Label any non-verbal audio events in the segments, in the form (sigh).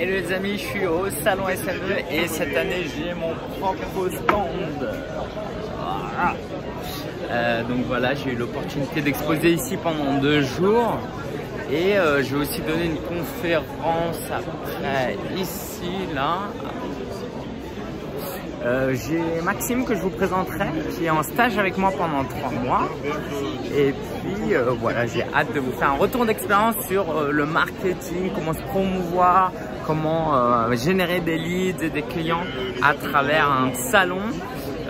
Hello les amis, je suis au salon SME et cette année j'ai mon propre stand. Voilà. Euh, donc voilà, j'ai eu l'opportunité d'exposer ici pendant deux jours et euh, je vais aussi donner une conférence après ici, là. Euh, j'ai Maxime que je vous présenterai qui est en stage avec moi pendant trois mois et puis euh, voilà j'ai hâte de vous faire un retour d'expérience sur euh, le marketing, comment se promouvoir, comment générer des leads et des clients à travers un salon.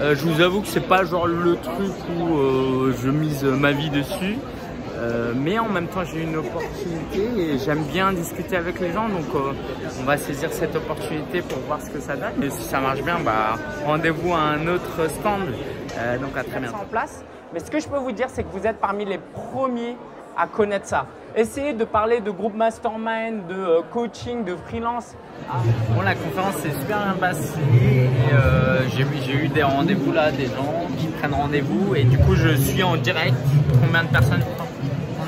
Je vous avoue que c'est pas genre le truc où je mise ma vie dessus. Euh, mais en même temps j'ai une opportunité et j'aime bien discuter avec les gens donc euh, on va saisir cette opportunité pour voir ce que ça donne et si ça marche bien bah rendez-vous à un autre stand Euh, donc à très bientôt en place. Mais ce que je peux vous dire, c'est que vous êtes parmi les premiers à connaître ça. Essayez de parler de groupe mastermind, de euh, coaching, de freelance. Bon, la conférence s'est super bien passée euh, j'ai eu des rendez-vous là, des gens qui prennent rendez-vous et du coup je suis en direct. Combien de personnes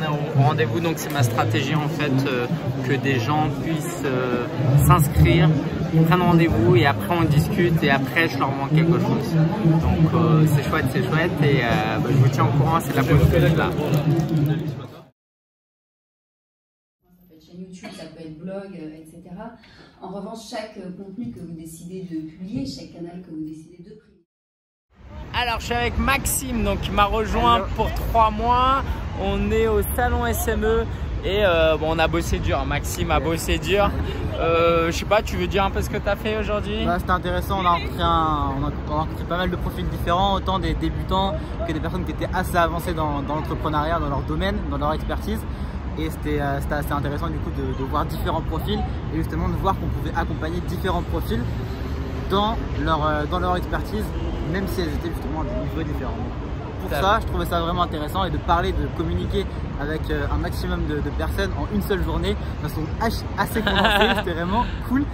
on est au rendez-vous Donc c'est ma stratégie en fait euh, que des gens puissent euh, s'inscrire, ils prennent rendez-vous et après on discute et après je leur vends quelque chose. Donc euh, c'est chouette, c'est chouette et euh, bah, je vous tiens au courant, c'est de la politique là. Ça peut être chaîne YouTube, ça peut être blog, euh, etc. En revanche, chaque euh, contenu que vous décidez de publier, chaque canal que vous décidez de priver, Alors, je suis avec Maxime, donc qui m'a rejoint pour trois mois. On est au salon SME et euh, bon, on a bossé dur. Maxime a bossé dur. Euh, je sais pas, tu veux dire un peu ce que tu as fait aujourd'hui? Bah, c'était intéressant, on a, rencontré un- on, a, on a rencontré pas mal de profils différents, autant des débutants que des personnes qui étaient assez avancées dans, dans l'entrepreneuriat, dans leur domaine, dans leur expertise. Et c'était euh, assez intéressant du coup de, de voir différents profils et justement de voir qu'on pouvait accompagner différents profils dans leur, euh, dans leur expertise, même si elles étaient justement à des niveaux différents. Pour Ça- je trouvais ça vraiment intéressant et de parler, de communiquer avec euh, un maximum de, de personnes en une seule journée, de façon assez condensée, (laughs) c'était vraiment cool.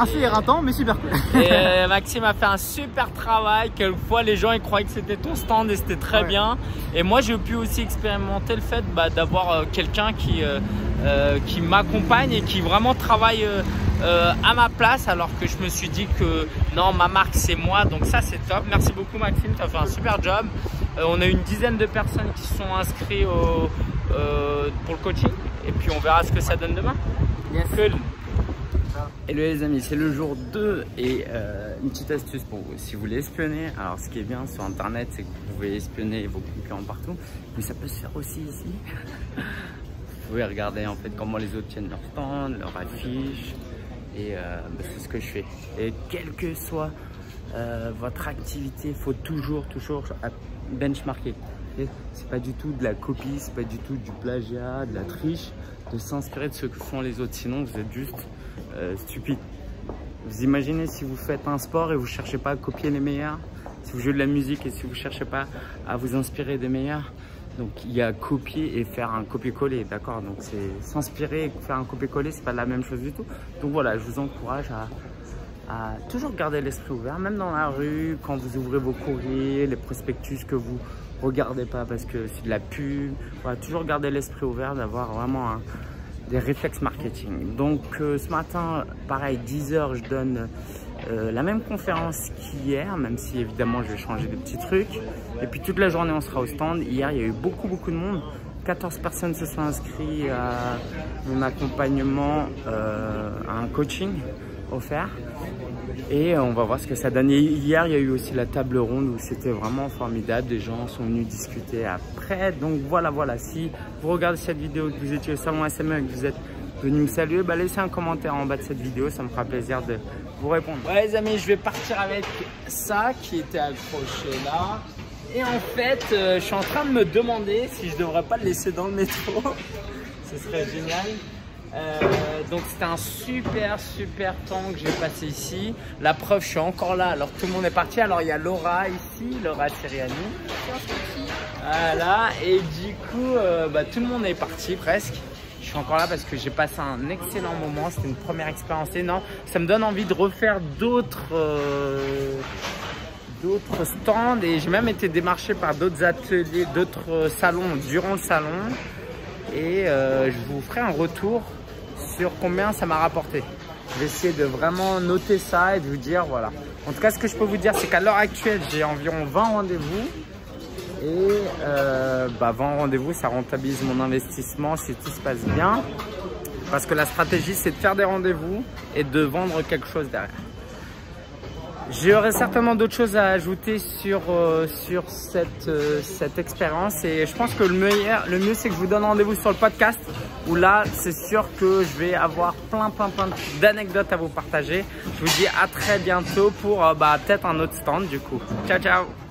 Assez éreintant, mais super cool. Et euh, (laughs) Maxime a fait un super travail. Quelquefois, les gens ils croyaient que c'était ton stand et c'était très Ouais. bien. Et moi, j'ai pu aussi expérimenter le fait bah, d'avoir euh, quelqu'un qui, euh, euh, qui m'accompagne et qui vraiment travaille euh, euh, à ma place. Alors que je me suis dit que non, ma marque c'est moi. Donc, ça, c'est top. Merci beaucoup, Maxime. Tu as fait un super job. Euh, on a une dizaine de personnes qui sont inscrites au- euh, pour le coaching. Et puis, on verra ce que ça donne demain. Yes. Cool. Hello les amis, c'est le jour 2 et euh, une petite astuce pour vous. Si vous voulez espionner, alors ce qui est bien sur internet, c'est que vous pouvez espionner vos concurrents partout, mais ça peut se faire aussi ici. vous pouvez regarder en fait comment les autres tiennent leur stand, leur affiche et euh, bah, c'est ce que je fais. Et quelle que soit euh, votre activité, il faut toujours, toujours benchmarker. Et C'est pas du tout de la copie, c'est pas du tout du plagiat, de la triche, de s'inspirer de ce que font les autres. Sinon, vous êtes juste euh, stupide. Vous imaginez si vous faites un sport et vous cherchez pas à copier les meilleurs, si vous jouez de la musique et si vous cherchez pas à vous inspirer des meilleurs. Donc il y a copier et faire un copier-coller, d'accord? Donc c'est s'inspirer et faire un copier-coller, c'est pas la même chose du tout. Donc voilà, je vous encourage à, à toujours garder l'esprit ouvert, même dans la rue, quand vous ouvrez vos courriers, les prospectus que vous regardez pas parce que c'est de la pub. Toujours garder l'esprit ouvert, d'avoir vraiment des réflexes marketing. Donc euh, ce matin, pareil, 10h, je donne euh, la même conférence qu'hier, même si évidemment je vais changer des petits trucs. Et puis toute la journée, on sera au stand. Hier, il y a eu beaucoup, beaucoup de monde. 14 personnes se sont inscrites à mon accompagnement, euh, à un coaching offert. Et on va voir ce que ça donne. Hier, il y a eu aussi la table ronde où c'était vraiment formidable. Des gens sont venus discuter après. Donc voilà, voilà. Si vous regardez cette vidéo, que vous étiez au salon SME et que vous êtes venu me saluer, bah laissez un commentaire en bas de cette vidéo. Ça me fera plaisir de vous répondre. Ouais les amis, je vais partir avec ça qui était accroché là. Et en fait, euh, je suis en train de me demander si je devrais pas le laisser dans le métro. (laughs) Ce serait génial. Euh, donc c'était un super super temps que j'ai passé ici. La preuve, je suis encore là alors tout le monde est parti. Alors il y a Laura ici, Laura Siriani. Voilà, et du coup, euh, bah, tout le monde est parti presque. Je suis encore là parce que j'ai passé un excellent moment. C'était une première expérience énorme. Ça me donne envie de refaire d'autres euh, d'autres stands et j'ai même été démarché par d'autres ateliers, d'autres salons durant le salon. Et euh, je vous ferai un retour combien ça m'a rapporté. Je vais essayer de vraiment noter ça et de vous dire, voilà. En tout cas, ce que je peux vous dire, c'est qu'à l'heure actuelle, j'ai environ 20 rendez-vous. Et euh, bah, 20 rendez-vous, ça rentabilise mon investissement si tout se passe bien. Parce que la stratégie, c'est de faire des rendez-vous et de vendre quelque chose derrière. J'aurais certainement d'autres choses à ajouter sur, euh, sur cette, euh, cette expérience et je pense que le meilleur, le mieux c'est que je vous donne rendez-vous sur le podcast où là c'est sûr que je vais avoir plein plein plein d'anecdotes à vous partager. Je vous dis à très bientôt pour euh, bah, peut-être un autre stand du coup. Ciao ciao